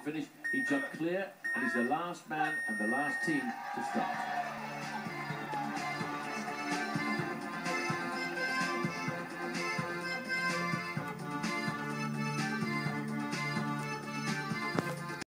finish. He jumped clear, and he's the last man and the last team to start.